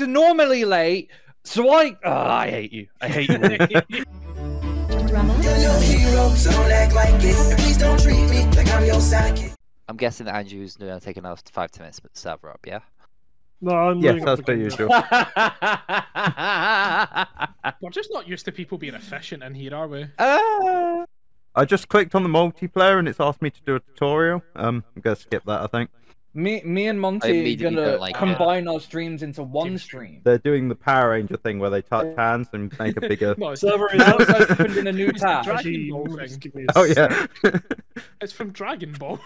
are normally late, so I. Oh, I hate you. I hate you. I'm guessing that Andrew's going to take another five ten minutes to put the server up, yeah? No, I'm Yes, that's per the usual. We're just not used to people being efficient in here, are we? Ah. I just clicked on the multiplayer and it's asked me to do a tutorial. Um, I'm gonna skip that. I think me, me and I Monty are gonna don't like it. combine our streams into one Team stream. they're doing the Power Ranger thing where they touch hands and make a bigger. No, Server is Now out. it's opened in a new tab. Dragon Ball thing. give me a Oh yeah. it's from Dragon Ball.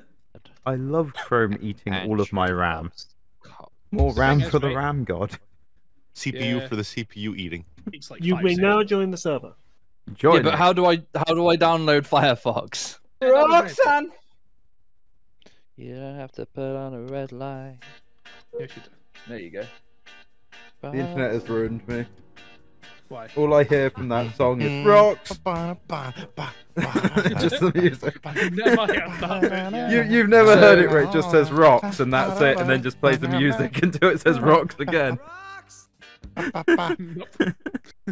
I love Chrome eating all of my RAM. More RAM for the right- RAM god. CPU Yeah. for the CPU eating. Like You may seconds. now join the server. Join yeah, but me. how do I how do I download Firefox? Yeah, that was right. Roxanne. You don't have to put on a red light. Yes, you do. There you go. The internet has ruined me. Why? All I hear from that song is Mm. rocks. Just Just the music. Never heard that bit, yeah. You you've never heard it where it just says rocks and that's it, and then just plays the music until it says rocks again.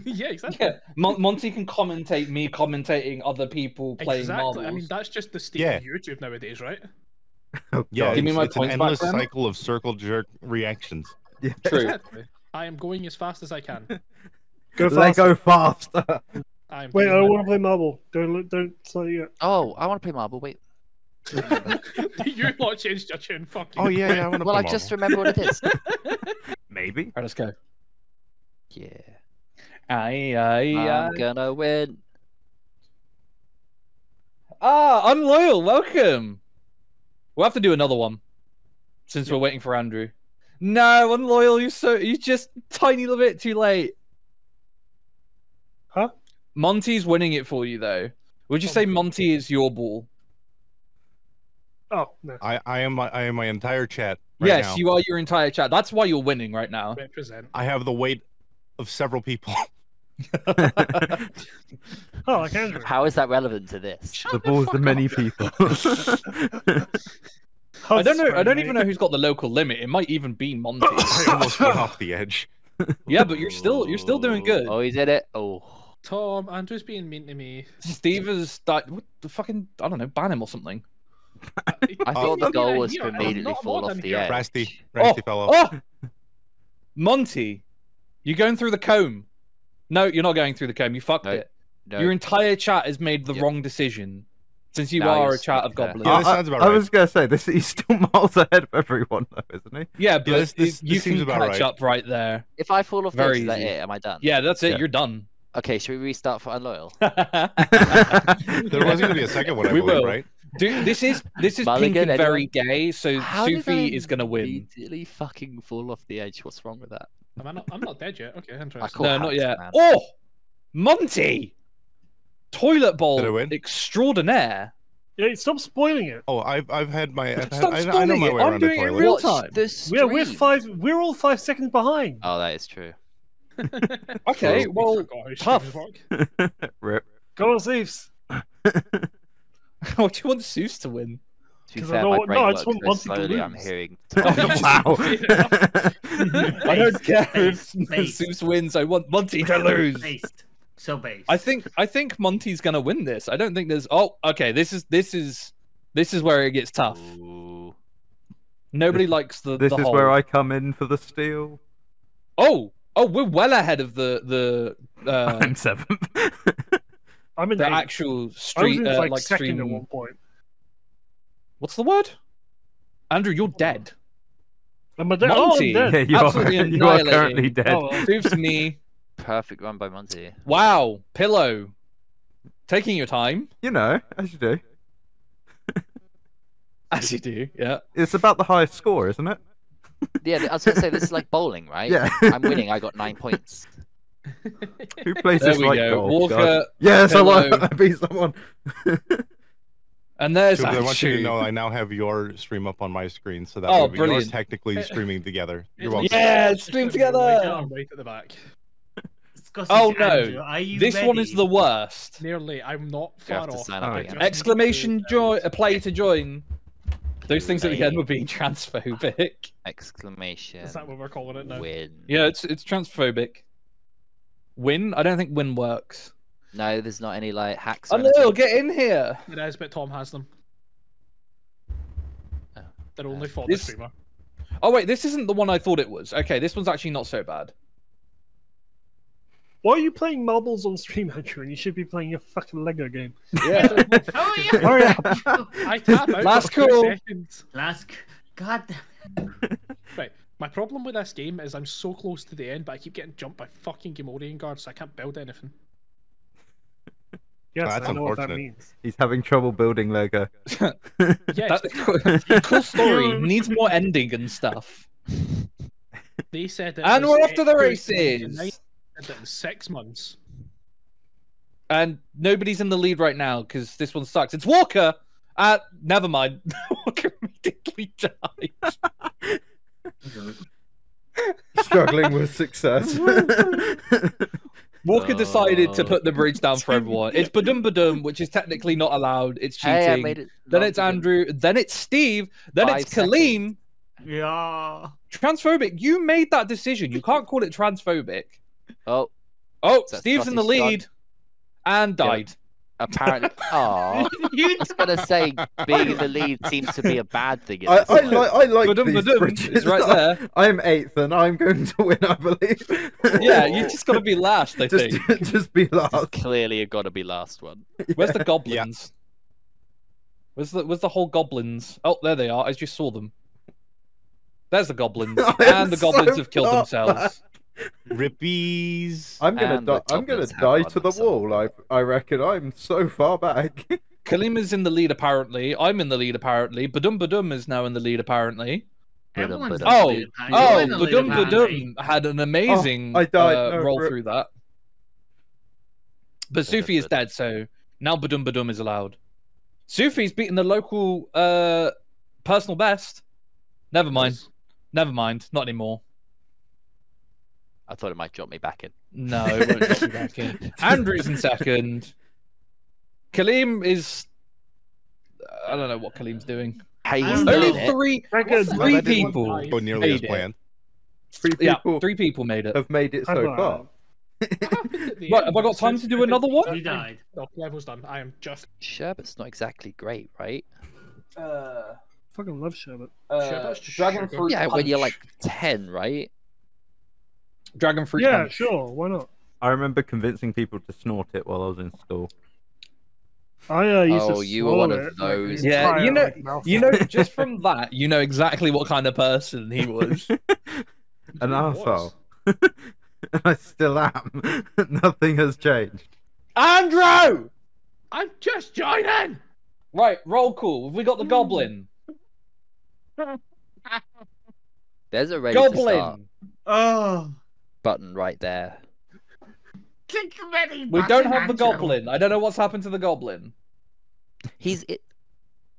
Yeah, exactly. Yeah, Mon- Monty can commentate me commentating other people playing exactly. marbles. I mean, that's just the state Yeah. of YouTube nowadays, right? Oh, Yeah, Give me it's, my it's an points back, endless Grandma. cycle of circle jerk reactions. Yeah. True. I am going as fast as I can. Go fast. Lego faster. I am Wait, I doing want to play marble. Don't look- don't start yet. Oh, I want to play marble. Wait. that. you lot changed your tune. Fuck you. Oh yeah, yeah. I want to Well, I just remember what it is. Maybe. Alright, let's go. Yeah. Aye, aye, I'm aye. gonna win. Ah, unloyal. Welcome. We'll have to do another one since we're waiting for Andrew. No, unloyal. You so you just tiny little bit too late. Huh? Monty's winning it for you though. Would you oh, say Monty is your ball? Oh no. I, I am my, I am my entire chat. Right yes, now. you are your entire chat. That's why you're winning right now. Represent. I have the weight of several people. Oh, like Andrew. How is that relevant to this? the balls of many people. I don't know. I don't even know who's got the local limit. It might even be Monty. I almost went off the edge. yeah, but you're still you're still doing good. Oh, he did it. Oh. Tom, Andrew's being mean to me. Steve is that what the fucking I don't know, ban him or something. I thought the goal was to immediately fall off the edge. Rasty, oh, Rasty fell off. Oh, Monty, you're going through the comb. No, you're not going through the comb. You fucked No, it. No. Your entire chat has made the Yep. wrong decision. Since you Now are a chat of goblins. Yeah, I, that sounds about I right. was gonna say this. He's still miles ahead of everyone, though, isn't he? Yeah, but this- this- you this seems can about catch right. up right there. If I fall off the Very edge, is that it? Am I done? Yeah, that's it. Yeah. You're done. Okay, should we restart for unloyal? There was going to be a second one, I We believe, will. right? Dude, this is this is Mulligan, pink and very anyone? gay. So How did I Sufi is gonna win. Immediately fucking fall off the edge. What's wrong with that? Am I not, I'm not dead yet. Okay, interesting. Cool No, not hats, yet. man. Oh, Monty, toilet bowl Did I win? extraordinaire. Yeah, stop spoiling it. Oh, I've I've had my. I've had, Stop I, I know spoiling my it, way I'm around the doing it in toilet. real Watch time. the We're we're stream. five. We're all five seconds behind. Oh, that is true. Okay, well, Forgot tough. Rip. Go on, Zeus. what do you want Zeus to win? To be 'Cause I fair, my brain no, I works just want very Monty to slowly. I'm hearing. wow. I don't care if Based, based. Zeus wins. I want Monty to lose. Based. So based. I think I think Monty's gonna win this. I don't think there's. Oh, okay. This is this is this is where it gets tough. Ooh. Nobody likes the. This the is whole... where I come in for the steal. Oh, oh, we're well ahead of the the uh, I'm seventh. I'm in the eighth. actual I was street in uh, like, like second stream. at one point. What's the word? Andrew, you're dead. Oh. Am I dead? Oh, I'm dead. yeah, you are, Absolutely you are currently dead. Oh, well. Proves to me. Perfect run by Monty. Wow, pillow, taking your time You know, as you do. as you do. Yeah. It's about the highest score, isn't it? Yeah, I was gonna say this is like bowling, right? Yeah. I'm winning. I got nine points. Who plays There this we like go. golf? Walker, God. Yes, I won. Pillow. I beat someone. And there's Because I want you to know I now have your stream up on my screen, so that Oh, way we are technically eh, streaming together. You're welcome. Yeah, stream gonna be Right, together. down, right at the back. Oh, no. Andrew, are you This one is the worst. Nearly. I'm not far off. sign up again. Just Exclamation need to, joy, a play to join. Those things at the end were being transphobic. Exclamation. Is that what we're calling it now? Win. Yeah, it's it's transphobic. Win? I don't think win works. No, there's not any like hacks. or anything. Unloyal, get in here. It is, but Tom has them. Oh. They're only for This- the streamer. Oh wait, this isn't the one I thought it was. Okay, this one's actually not so bad. Why are you playing marbles on stream, Andrew? And you should be playing your fucking Lego game. Yeah. Oh yeah. Hurry up! I tap out Last call. seconds. Last. c- God damn. Right. My problem with this game is I'm so close to the end, but I keep getting jumped by fucking Gamorrean guards, so I can't build anything. Yes, That's I know what that means. He's having trouble building Lego. Yes, That, cool story needs more ending and stuff. they said it And we're off to the 2009, races. said it six months. And nobody's in the lead right now because this one sucks. It's Walker. Uh, never mind. Walker immediately died. Struggling with success. Walker oh. decided to Oh. put the bridge down for everyone. It's Badum Badum, which is technically not allowed. It's cheating. Hey, I made it. Then it's longer than Andrew. Then it's Steve. Then five it's Colleen. Yeah. Transphobic. You made that decision. You can't call it transphobic. Oh, Oh, So Steve's in the Scotty's gone. lead and died. Apparently. Oh, I was gonna say being in the lead seems to be a bad thing. in I, this I like I like Badum these Badum bridges. is right there. I'm eighth, and I'm going to win. I believe. Yeah, you just got to be last, I just think. just be last. Clearly, a gotta be last one. Where's the goblins? Where's the where's the whole goblins? Oh, there they are. I just saw them. There's the goblins, and the goblins so have killed far themselves. Rippies. I'm gonna And die. I'm gonna die to the wall. I I reckon I'm so far back. Kalima's in the lead apparently. I'm in the lead apparently. Badum Badum is now in the lead apparently. Everyone's Oh, in the lead. Oh, in the Badum apparently. Badum had an amazing I died. uh, No, roll rip. through that. But Sufi is dead, so now Badum Badum is allowed. Sufi's beaten the local uh, personal best. Never mind. Never mind. Not anymore. I thought it might drop me back in. No, it won't drop you back in. Andrew's in second. Kaleem is. I don't know what Kaleem's doing. Hey, he's Only in it. three, Second. Well, three people. Go nearly as planned. Three Yeah, people three people made it. have made it so Hello. far. Right, have I got time to do another one? You died. No, level's done. I am just. Sherbet's not exactly great, right? Uh, Fucking love sherbet. uh, Sure, dragon fruit. Yeah, when you're like ten, right? Dragon fruit. Yeah, punch. sure. Why not? I remember convincing people to snort it while I was in school. I uh, used Oh, to you were one swallow of it, like, those. Yeah, you know- like. You know, just from that, you know exactly what kind of person he was. An Who arsehole. was? and I still am. Nothing has changed. Andrew! I'm just joining. Right, roll call. Have we got the goblin? There's a ready to start Goblin! Oh. Button right there. Click ready. We don't have the goblin. I don't know what's happened to the goblin. He's it.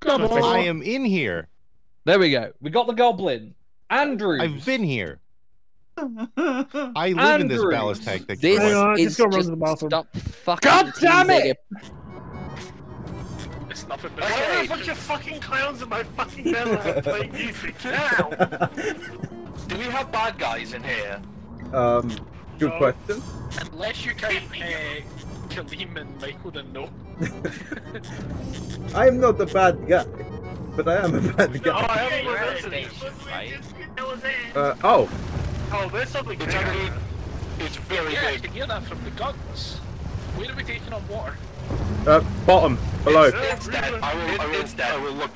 I am in here. There we go. We got the goblin. Andrew. I've been here. I live in this ballast tank that This Hang on, is just gotta run just to the bathroom. stop fucking. God damn it! It's nothing but I have a a bunch of fucking clowns in my fucking villa playing music now. Do we have bad guys in here? Um, good No. question. Unless you count uh, Kaleem and Michael, then no. I am not a bad guy, but I am a bad guy. Oh. I haven't You're rehearsed at it. station, right? That was it. Uh, oh, Oh, there's something It's bigger. only. It's very Yeah, I can hear that from the guns. Where are we taking on water? uh, bottom, below. It's, it's dead. I will. I will. It's dead. I will look.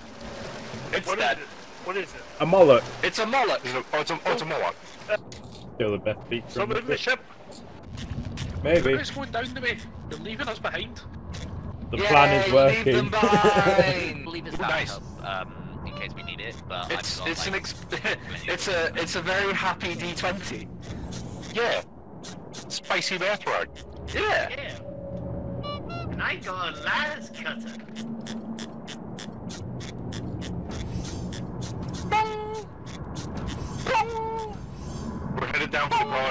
It's What is dead. it? What is it? A mullet. It's a mullet. Oh, it's a, oh, it's a mullet. Still the best beat Somebody in the ship. Maybe. It's going down the way. They're leaving us behind. The Yay, Leave them behind. believe it's Ooh, that nice. um, in case we need it, but It's I've got, it's an ex- it's a it's a very happy D20. Yeah. Spicy birthright. Yeah. Yeah. And I got a last cutter.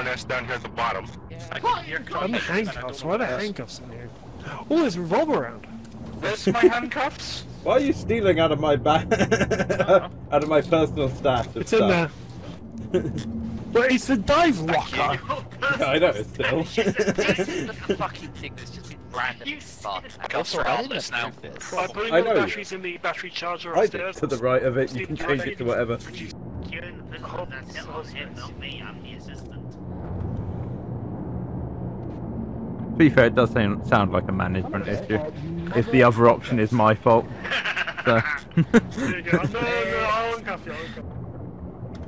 Down to the Baroness down here at the bottom. I can hear I'm guns. and I don't handcuffs. know Why are there handcuffs in here? Oh, there's a revolver around. Where's my handcuffs? Why are you stealing out of my bag? Uh-huh. out of my personal stash of It's in there. But it's a dive locker. Yeah, I know, still. the fucking thing that's just been randomly sparked. I can't start this now. This. By putting I all the batteries in the battery charger Hide it upstairs. to the right of it, you can change it to whatever. Kieran, the person that's hit on him, not me. I'm the assistant. To be fair, it does sound, sound like a management issue. If the other option is my fault. So. There you go. No, no, I'll uncuff you.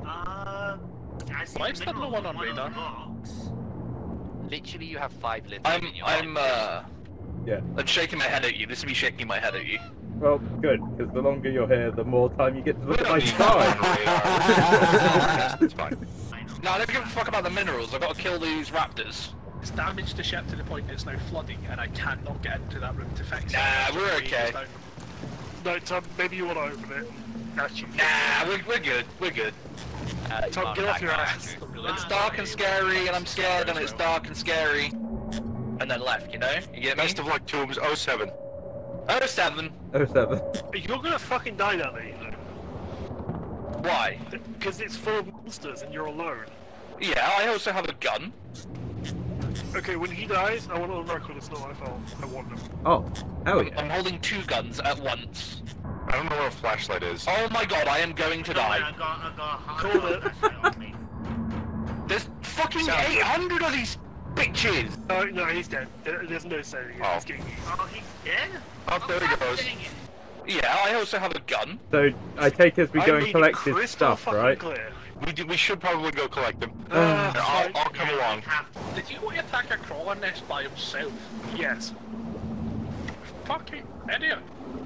I'll uncuff you. I see Why the is there middle no of one on one of the radar? rocks. Literally, you have five lives I'm in your I'm uh Yeah. I'm shaking my head at you. This is me shaking my head at you. Well, good, because the longer you're here, the more time you get to look at my need that sky. It's fine. No, I don't give a fuck about the minerals. I've got to kill these raptors. It's damaged the ship to the point it's now flooding, and I cannot get into that room to fix it. Nah, we're okay. No, Tom, maybe you want to open it. Actually, Nah, we're, we're good. We're good. Uh, Tom, get off your ass. now. It's dark and scary, and I'm scared, and it's dark and scary. And then left, you know? You get me? Best of luck to him is 07. Oh seven. Oh seven. You're gonna fucking die down there, you know. Why? Because it's full of monsters and you're alone. Yeah, I also have a gun. Okay, when he dies, I want it on record it's not my fault. I want him. Oh, hell yeah. I'm holding two guns at once. I don't know where a flashlight is. Oh my god, I am going to die. I got, I got a hard Call it. flashlight on me. There's fucking Sounds good. 800 of these bitches. No, no, he's dead. There's no saving it. Oh. He's getting eaten. Oh, he's dead? Oh, there he goes. Yeah, I also have a gun. So, I take as we I go and collect it his stuff, right? Clear. We, do, we should probably go collect them. Uh, I'll. I'll come along. Did you attack a crawler nest by himself? Yes. Fucking idiot.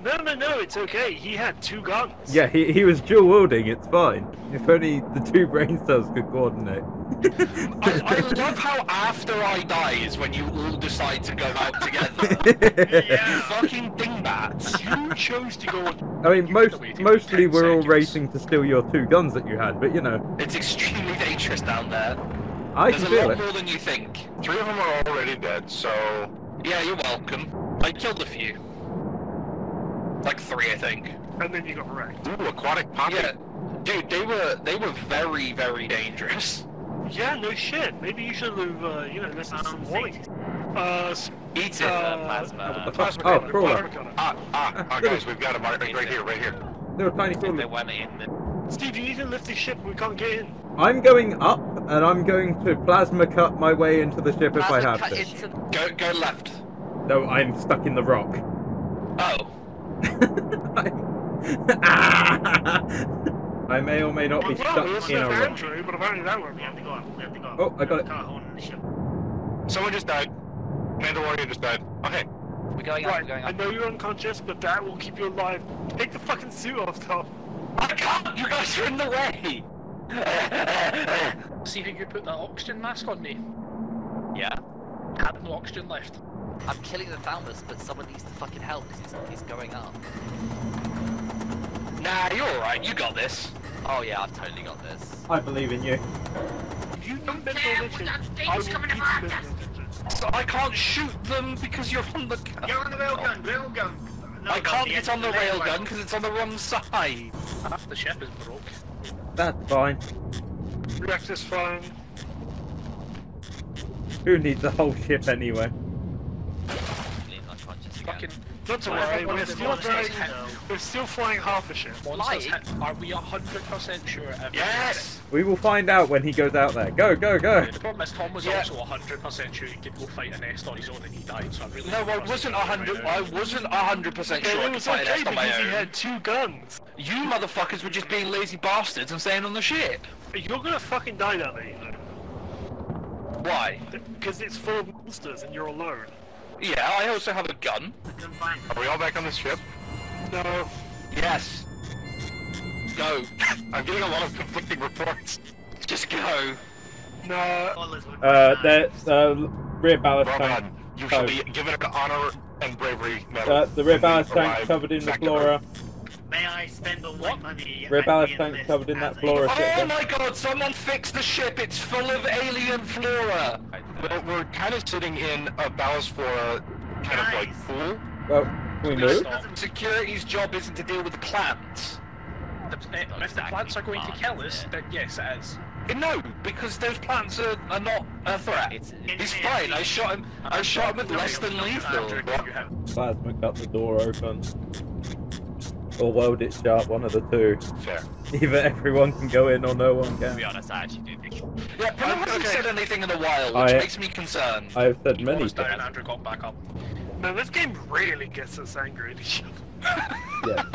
No, no, no, it's okay. He had two guns. Yeah, he, he was dual wielding, it's fine. If only the two brain cells could coordinate. I, I love how after I die is when you all decide to go out together. You fucking dingbats. You chose to go on. I mean, most mostly we're all seconds. racing to steal your two guns that you had, but you know, It's extremely dangerous down there. I There's can a feel lot it. more than you think. Three of them are already dead, so Yeah, you're welcome. I killed a few. Like three, I think. And then you got wrecked. ooh, aquatic poppy. Yeah, dude, they were they were very very dangerous. Yeah, no shit. Maybe you should have, uh, you know, listened to some Um, warnings. Uh, s- Eat it. uh, plasma. The plasma Oh, cutter, crawler. plasma cutter. Ah, ah, ah, guys, we've got him right, right here, right here. Little tiny There crawler. one in the Steve, you need to lift the ship. We can't get in. I'm going up, and I'm going to plasma cut my way into the ship if I have cut to. into the- Go go left. No, I'm stuck in the rock. Oh, I may or may not be Well, stuck well, it's in a not rock. Andrew, but apparently that won't We have to go up. We have to go up. Oh, I got it. Can't hold the ship. Someone just died. Mandalorian just died. Okay. We're going up, Right, we're going up. I know you're unconscious, but that will keep you alive. Take the fucking suit off, Tom. I can't. You guys are in the way. See how you put that oxygen mask on me? Yeah. I have no oxygen left. I'm killing the Thalamus, but someone needs to fucking help because it's, it's going up. Nah, you're alright. You got this. Oh yeah, I've totally got this. I believe in you. If you need mental care, attention, that thing's I coming to mental us. But I can't shoot them because you're on the. You're on the railgun. Railgun. No, I can't get on the railgun. railgun because it's on the wrong side. Half the ship is broke. That's fine. Reactor's fine. Who needs the whole ship anyway? Lean unconscious again. Fucking Not to Why worry, we're still very, we're still flying half a ship. Like- Are we 100% sure everyone Yes. We will find out when he goes out there. Go, go, go! The problem is Tom was Yeah. also 100% sure he could go fight a nest on his own and he died, so I really No, I wasn't a hundred. right I now. wasn't a hundred percent sure I it could was fight okay it on my because he had two guns. You motherfuckers were just being lazy bastards and staying on the ship. You're gonna fucking die down there, you. Why? Because it's full of monsters and you're alone. Yeah, I also have a gun. I couldn't find it. Are we all back on the ship? No. Yes. Go. I'm getting a lot of conflicting reports. Just go. No. Uh, be there's uh, rear ballast Well tank. done. You should Oh. be given an honor and bravery medal. Uh, the rear ballast tank covered in the flora. May I spend all my money? Rear ballast tank covered in that flora Oh ship. my god, someone fix the ship. It's full of alien flora. Well, we're kind of sitting in a ballast flora kind of like Nice. pool. Well, we move? Security's job isn't to deal with the plants. The, uh, if the plants are going to kill us, then yes, it is. Uh, No, because those plants are, are not a threat. He's fine. I shot him. I shot him with less than lethal. Plasma cut the door open. Or weld it shut, one of the two. Fair. Either everyone can go in or no one can. To can. be honest, I actually do think. Yeah, Pillow hasn't said anything in a while, which I- makes me concerned. I have said many was down, times. Andrew got back up. No, this game really gets us angry at each other. Yes.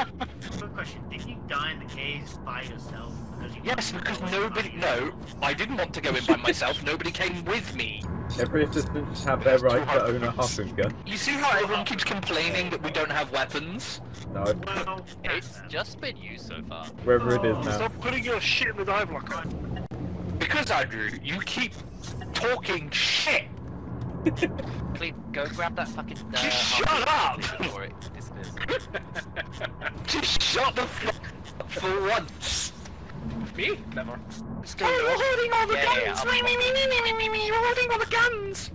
Quick question: Did you die in the caves by yourself? Because you Yes, because nobody. No, I didn't want to go in by myself. Nobody came with me. Every assistant should have their right to own a Huffing gun. You see how everyone keeps complaining that we don't have weapons? No, Well, It's just been you so far. wherever it is oh. now. Stop putting your shit in the dive locker. Because Andrew, you keep talking shit. Please go grab that fucking. Uh, Just shut up! it. Just shut the fuck up for once. Me? Never. Oh, you're holding all the Yeah, yeah, guns! I'll- Me, me, me, me, me, me, me, me, You're holding all the guns!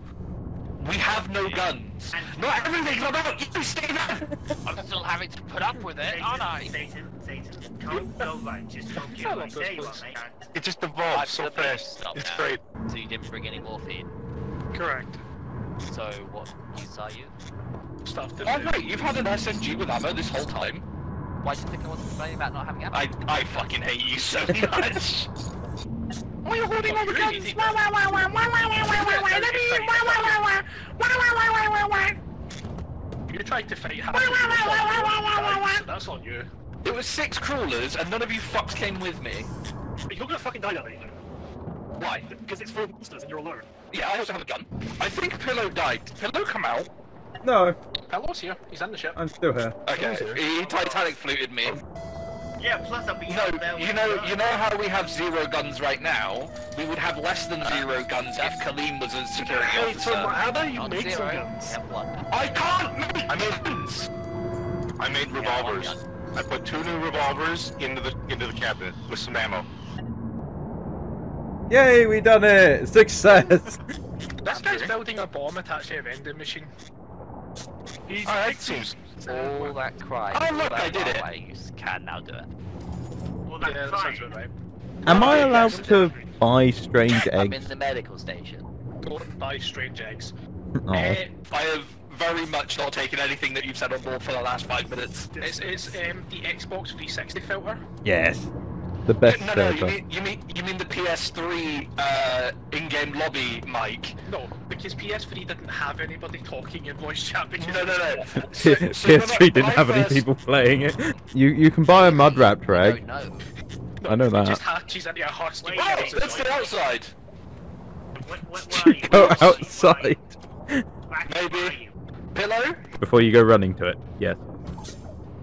We have no guns. Not everything's about you, stay there! I'm still having to put up with it, aren't I? Satan, Satan, can't go right. Just talk to I you like this there you are, place. mate. It just I've evolves so the base fast. It's now, great. So you didn't bring any morphine. Correct. So what use are you? Stuff to Oh do. wait, you've had an SMG with ammo this whole time? Why do you think I wasn't complaining about not having ammo? I I fucking hate you so much. Why are you holding all the guns? Wah, wah, wah, wah, wah, wah, wah, wah, wah, wah, let me in, wah, wah, wah, wah, wah, wah, wah, wah, wah, wah. You tried to fight half Wah, the wah, wah, wah, wah, wah, wah, wah, wah. that's on you. It was six crawlers and none of you fucks came with me. But you're gonna fucking die that way. Why? Because it's four monsters and you're alone. Yeah, I also have a gun. I think Pillow died. Pillow come out? No, Pillow's here. He's in the ship. I'm still here. Okay, he Titanic fluted me. Yeah, plus I'll be No, out there you know, the- you know how we have zero guns right now? We would have less than zero guns if Kaleem was a security Hey, so officer. how do you Not make zero. some guns? I can't make I made guns! I made revolvers. I put two new revolvers into the into the cabinet with some ammo. Yay, we done it! Success! This guy's building a bomb attached to a vending machine. He's Alright, seems All that crime. Oh, look, I did it. I you can now do it. Well, Yeah, that's that sounds fine. right. Am I allowed to buy strange eggs? I'm in the medical station. Don't buy strange eggs. Oh. Eh, I have very much not taken anything that you've said on board for the last five minutes. it's it's um, the Xbox 360 filter. Yes. The best No, no, you server. mean you mean you mean the PS3 uh, in-game lobby mic? No, because PS3 didn't have anybody talking in voice chat because No, no, no. locked. So- PS3 so didn't when I have any people playing it. You you can buy a mud wrap drag. don't know. I know that. just hatches into a husky. Wait, Oh, wait, let's go outside. What, what, where you? Go Where outside Maybe. where are you? Pillow, before you go running to it. Yes.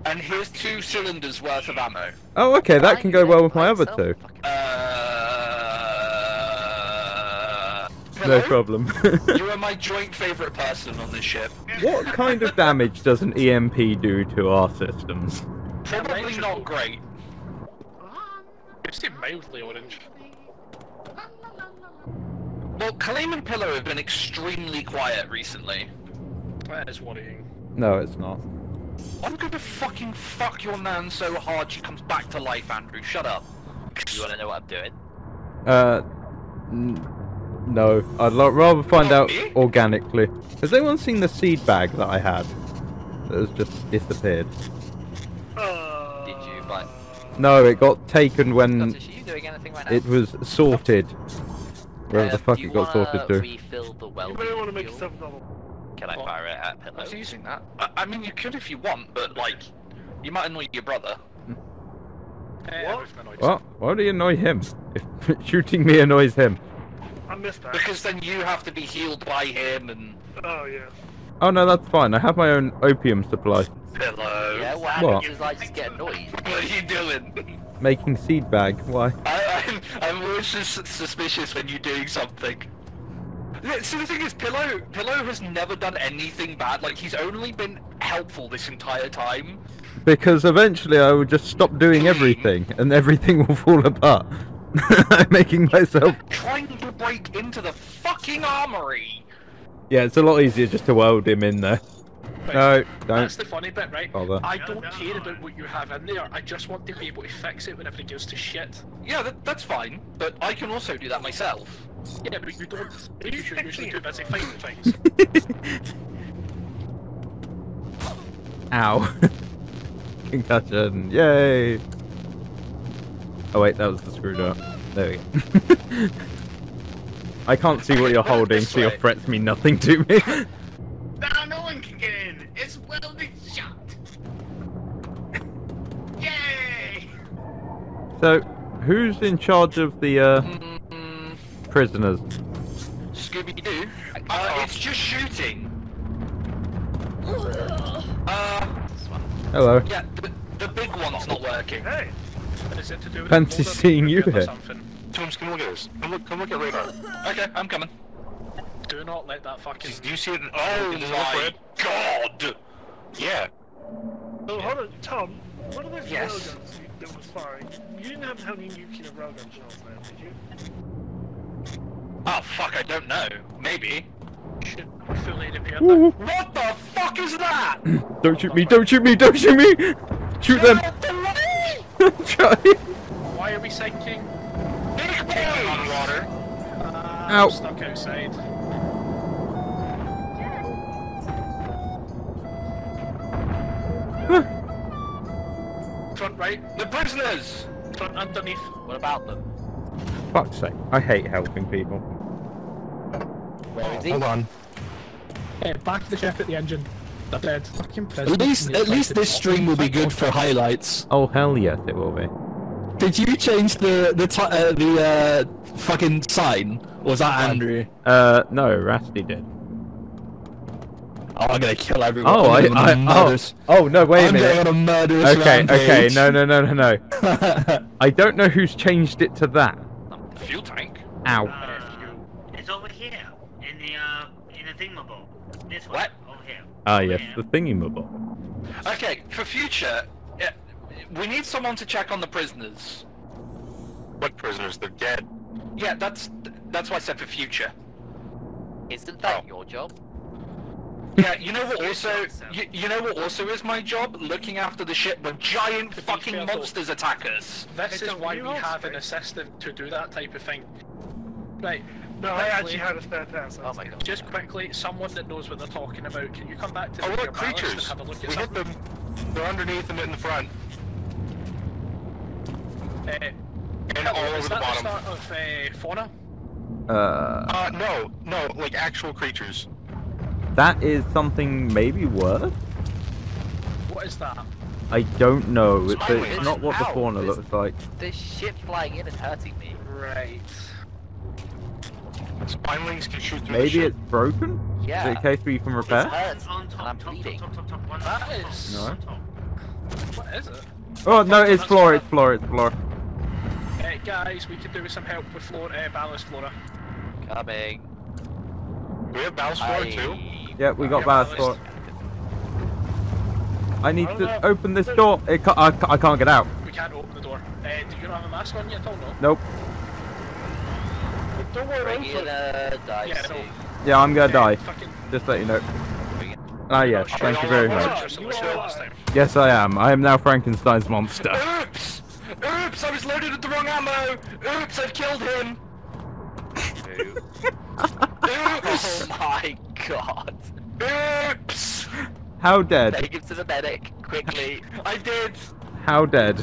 And here's two cylinders worth of ammo. Oh, okay, that can go well with my other two. Uh. No problem. You are my joint favorite person on this ship. what kind of damage does an EMP do to our systems? Probably not great. It's still mildly orange. Well, Kaleem and Pillow have been extremely quiet recently. That is worrying. No, it's not. I'm gonna fucking fuck your nan so hard she comes back to life, Andrew. Shut up. You wanna know what I'm doing? Uh, n- no. I'd lo- rather find out organically. Has anyone seen the seed bag that I had? That has just disappeared. Uh, Did you, like, No, it got taken when Scottish, are you doing anything right it was sorted. Wherever Um, the fuck it got sorted to. refill the You well may want to make yourself another. Can I fire it at Pillow? What's using that? I, I mean, you could if you want, but like, you might annoy your brother. Eh, What? Well, why do you annoy him? If shooting me annoys him. I missed that. Because then you have to be healed by him and Oh yeah. Oh no, that's fine. I have my own opium supply. Pillow. Yeah, what What? happens is I just get annoyed. What are you doing? Making seed bag. Why? I, I'm, I'm always sus- suspicious when you're doing something. So the thing is, Pillow, Pillow has never done anything bad. Like he's only been helpful this entire time. Because eventually I will just stop doing everything, and everything will fall apart. I'm making myself. Trying to break into the fucking armory. Yeah, it's a lot easier just to weld him in there. Right, No, That's don't That's the funny bit, right? bother. I don't care about what you have in there. I just want to be able to fix it whenever it goes to shit. Yeah, that, that's fine, but I can also do that myself. Yeah, but you don't. You're usually too busy fighting things. Ow. Concussion. Yay. Oh wait, that was the screwdriver. There we go. I can't see what you're holding, so your threats mean nothing to me. Now no one can get in. It's welded shut. Yay! so, who's in charge of the uh, Mm, prisoners? Scooby Doo. Uh, it's just shooting. Uh, Hello. yeah, the, the big one's not working. Hey, Is it to do with Fancy the seeing you or here. something? Tooms, come look at this. Come look, come look at radar. Okay, I'm coming. Do not let that fucking. Do you see it? Oh Does it look my red? god! Yeah. oh hold on, Tom. What are those Yes. railguns you- that was firing? You didn't have how many nuclear railgun shells there, did you? Oh fuck, I don't know. Maybe. should fully repair that. Woo. What the fuck is that? Don't shoot me! Don't shoot me! Don't shoot me! Shoot them! Get out the way! Try. Why are we sinking? Big boys! On water. Uh, Ow. I'm stuck outside. Front right, The prisoners! front underneath. What about them? Fuck's sake! I hate helping people. Where is he? Hold on. Eh, back to the ship at the engine. They're dead. Fucking At least, at least this the- stream will be good for highlights. Oh hell yes, it will be. Did you change the the ti uh, the uh, fucking sign? Or was that Andrew? Uh, no, Rusty did. Oh, I'm gonna kill everyone. Oh, I, I'm going on I, a murderous, oh, oh, no, wait a I'm going minute. on a murderous Okay, okay, no, no, no, no, no. I don't know who's changed it to that. Fuel tank. Ow. Uh, it's over here in the uh in the thingamabob. This one. What? Over here. Ah, Over yes, here. the thingy Okay, for future, uh, we need someone to check on the prisoners. What prisoners? They're dead. Yeah, that's that's why I said for future. Isn't that your job? Yeah, you know what also you, you know what also is my job? Looking after the ship when giant To fucking fair, though- monsters attack us. This Hey, is why we also have an assistant to do that type of thing. Right. No, I actually had a spare pass. Oh my god. Just quickly, someone that knows what they're talking about, can you come back to Oh, the look, rear and creatures. have a look We at hit them. They're underneath and in the front. Uh, And all is over the that bottom. start of uh, fauna? Uh, Uh, no, no, like actual creatures. That is something maybe worth? What is that? I don't know. It's, Smiley. it's not what the Ow, fauna this- looks like. This ship flying in is hurting me. Right. Spinelings can shoot through Maybe the it's ship. broken? Is Yeah. it a case where you can It repair? hurts, On and top, I'm top, bleeding. top, top, top, top, top, is- top, No. What is it? Oh, no, it's floor, it's floor, it's floor. Uh, guys, we could do with some help with floor, uh, ballast flora. Coming. We have ballast floor too. Yeah, we got Yeah, ballast ballast. I need I to know. open this door. It ca I, ca- I can't get out. We can't open the door. Uh, do you not have a mask on yet? Oh no. Nope. Don't worry, Bring open in a dive Yeah, no. Yeah, I'm gonna Uh, die. Fucking. Just let you know. Bring it. Ah, yes, Sure, thank you very I'll- much. I'll- So we said last time. Yes, I am. I am now Frankenstein's monster. Oops! Oops! I was loaded with the wrong ammo. Oops! I've killed him. Oops! Oh my god. Oops! How dead? Take him to the medic, quickly. I did. How dead?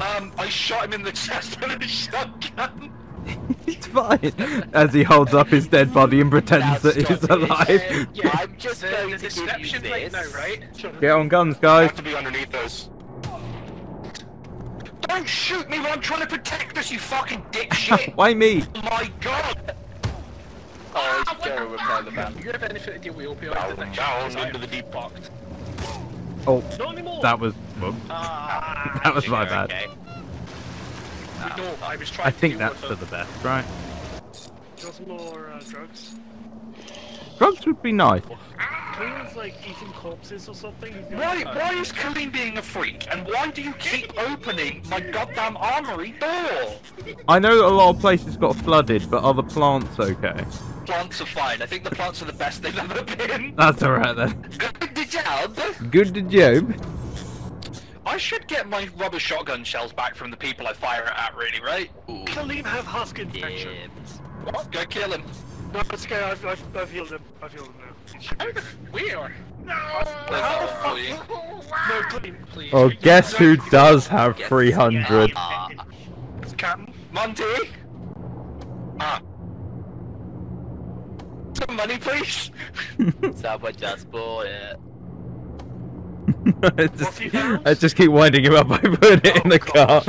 Um, I shot him in the chest with a shotgun. It's fine. As he holds up his dead body and pretends that he's Scottish. alive. Yeah, I'm just the, going the to give you description right this. now, right? Get on guns, They guys. have to be underneath us. Don't shoot me while I'm trying to protect us, you fucking dipshit! Why me? oh my god! Oh, he's going to repair the van. Do you have anything to deal with opioid Down, addiction? down 'Cause I into am the deep fucked. Oh, Not anymore. that was. whoops. Ah, That was my bad. okay. no, I was trying I think deal that's for the best, right? Got some more uh, drugs. Drugs would be nice. Clean's like eating corpses or something. Why, that. why is Colleen being a freak? And why do you keep opening my goddamn armory door? I know a lot of places got flooded, but are the plants okay? Plants are fine. I think the plants are the best they've ever been. That's alright then. Good job. Good job. I should get my rubber shotgun shells back from the people I fire it at, really, right? Kill him have husk infection. What? Go kill him. No, it's okay. I've, I've, I've healed him. I've healed him now. He should be- Where? No! How the fuck? No, please, please. Oh, guess who does have 300? It's Captain. Monty? Ah. Some money, please. Someone just bought it. I, just, I just keep winding him up by putting it in the oh, car.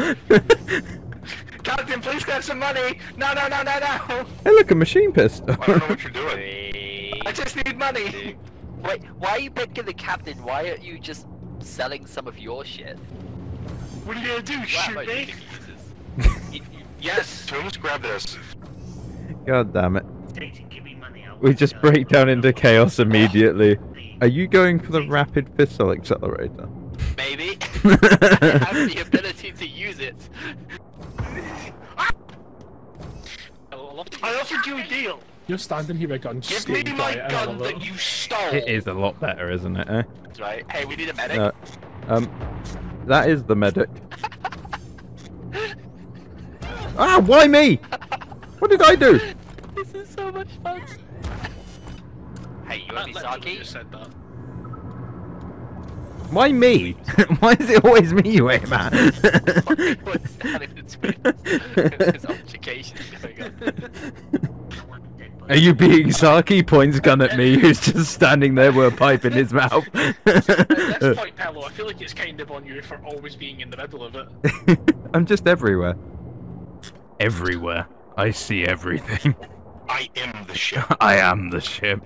Captain, please get some money. No, no, no, no, no. hey, look, a machine pistol. I don't know what you're doing. I just need money. Wait, why are you picking the captain? Why aren't you just selling some of your shit? What are you gonna do? Shoot What me? Yes. Tooms, grab this. God damn it. We just break down into chaos immediately. Are you going for the rapid pistol accelerator? Maybe. I have the ability to use it. I offered you a deal. You're standing here with guns. Give me my quiet, and I gun that it. you stole. It is a lot better, isn't it? Eh? That's right. Hey, we need a medic. Uh, um, that is the medic. ah, why me? What did I do? This is so much fun. Hey, you want to be Saki? said that. Why me? why is it always me you aim at? What's that in between? There's altercation going on. Are you being Saki? Points gun at me, who's just standing there with a pipe in his mouth. At this point, Pello, I feel like it's kind of on you for always being in the middle of it. I'm just everywhere. Everywhere. I see everything. I am the ship. I am the ship.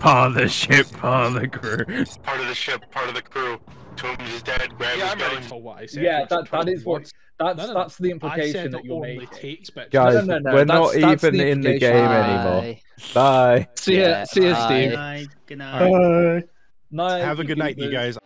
Part of the ship, part of the crew. Part of the ship, part of the crew. Tooms is dead. Grab Yeah, his I'm ready gun. for what I said. Yeah, which that, is that is what. That's No, no, that's the implication that you're only making. takes bitches. Guys, no, no, we're that's- not that's even the in the implication. game anymore. Bye. See ya, Yeah, see ya, bye. Steve. Good night. Good night. Alright. Night, Have a good night, you YouTubers. guys.